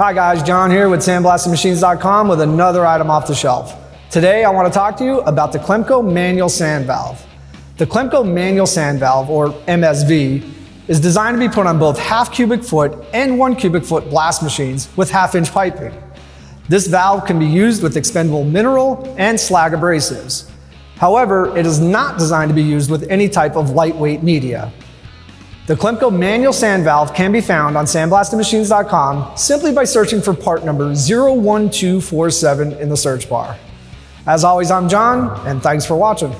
Hi guys, John here with sandblastingmachines.com with another item off the shelf. Today I want to talk to you about the Clemco manual sand valve. The Clemco manual sand valve, or MSV, is designed to be put on both half cubic foot and one cubic foot blast machines with half inch piping. This valve can be used with expendable mineral and slag abrasives. However, it is not designed to be used with any type of lightweight media. The Clemco manual sand valve can be found on sandblastingmachines.com simply by searching for part number 01247 in the search bar. As always, I'm John, and thanks for watching.